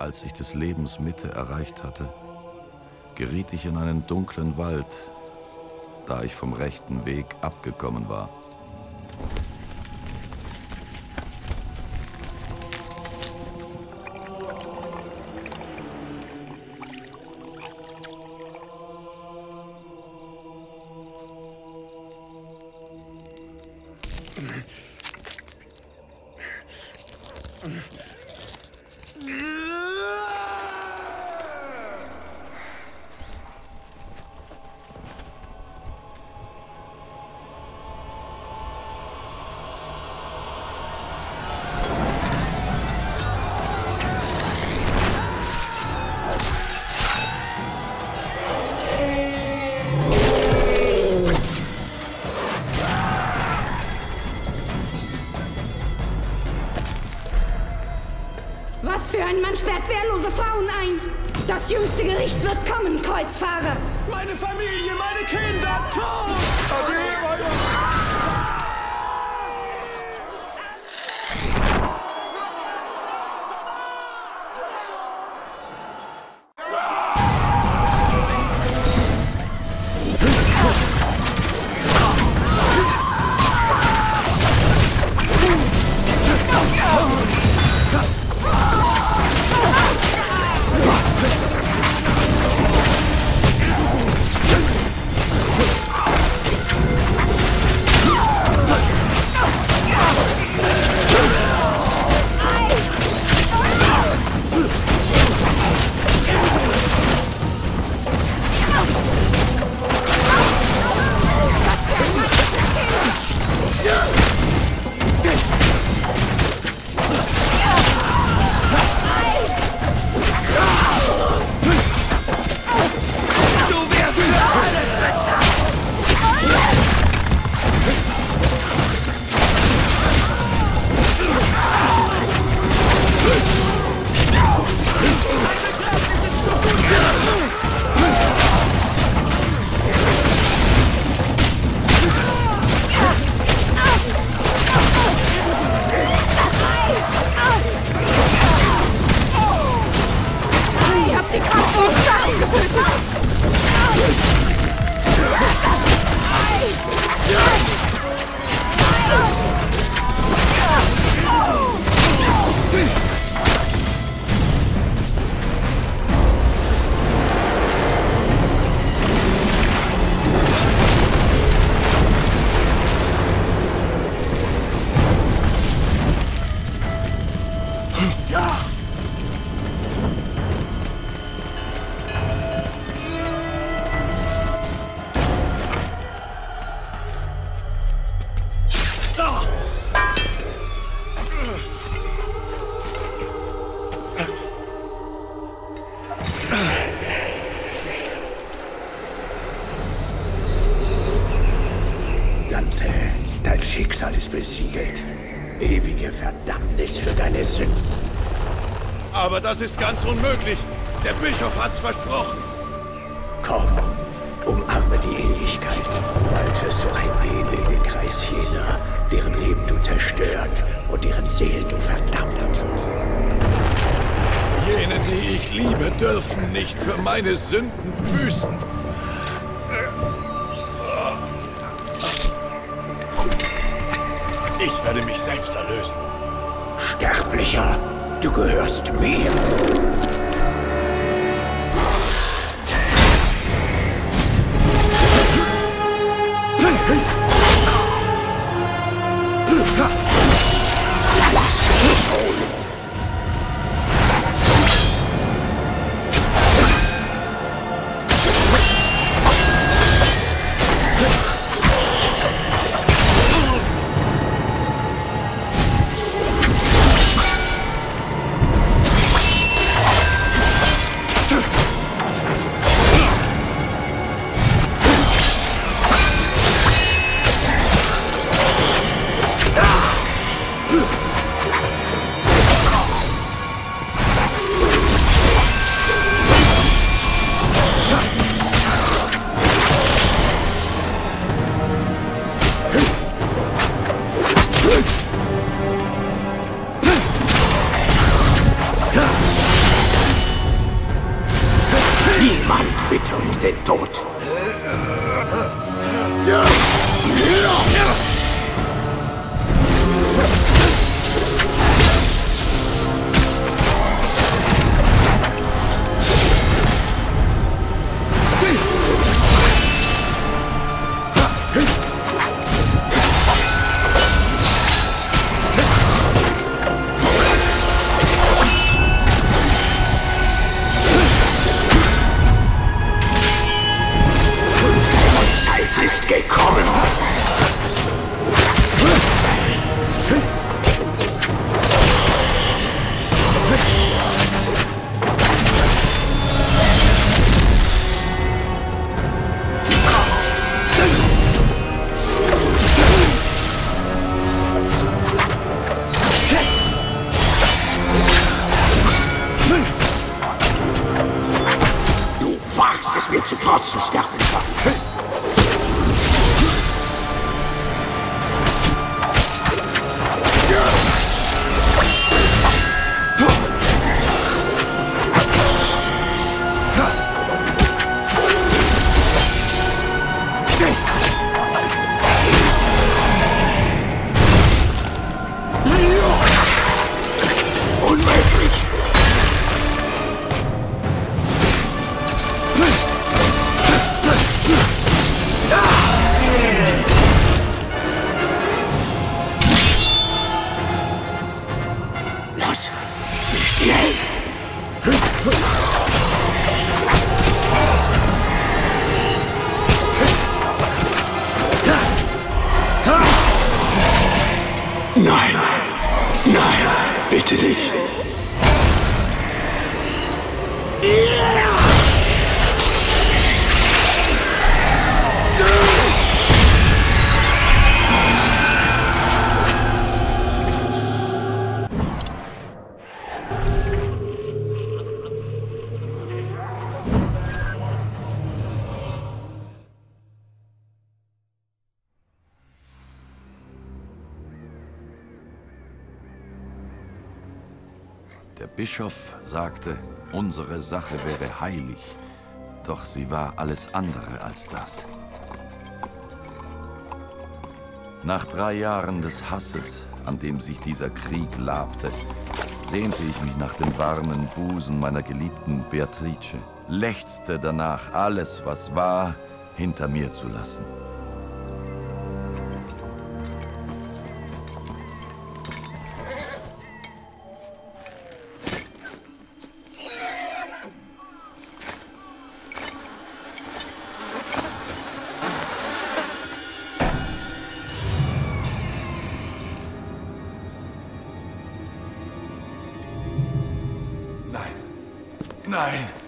Als ich des Lebens Mitte erreicht hatte, geriet ich in einen dunklen Wald, da ich vom rechten Weg abgekommen war. Was Frauen ein? Das jüngste Gericht wird kommen, Kreuzfahrer! Meine Familie, Ewige Verdammnis für deine Sünden. Aber das ist ganz unmöglich. Der Bischof hat's versprochen. Komm, umarme die Ewigkeit. Bald wirst du eingehen in den Kreis jener, deren Leben du zerstört und deren Seelen du verdammt. Jene, die ich liebe, dürfen nicht für meine Sünden büßen. Ich werde mich selbst erlösen. Sterblicher, du gehörst mir. Der Bischof sagte, unsere Sache wäre heilig, doch sie war alles andere als das. Nach drei Jahren des Hasses, an dem sich dieser Krieg labte, sehnte ich mich nach dem warmen Busen meiner geliebten Beatrice, lechzte danach, alles, was war, hinter mir zu lassen. Nein.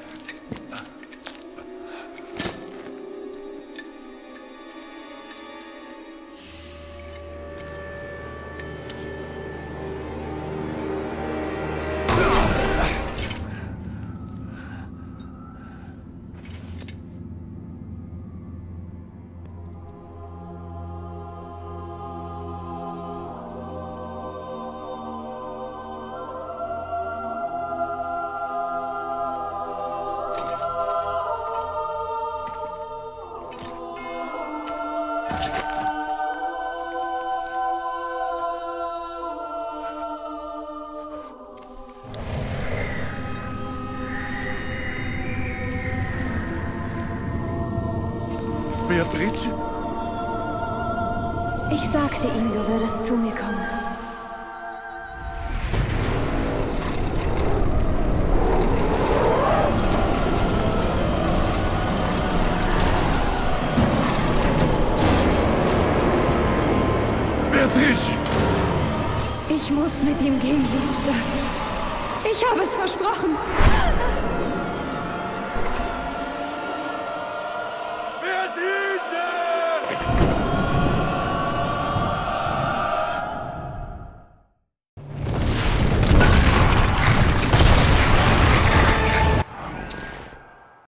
Ich sagte ihm, du würdest zu mir kommen. Beatrice! Ich muss mit ihm gehen, Liebster. Ich habe es versprochen.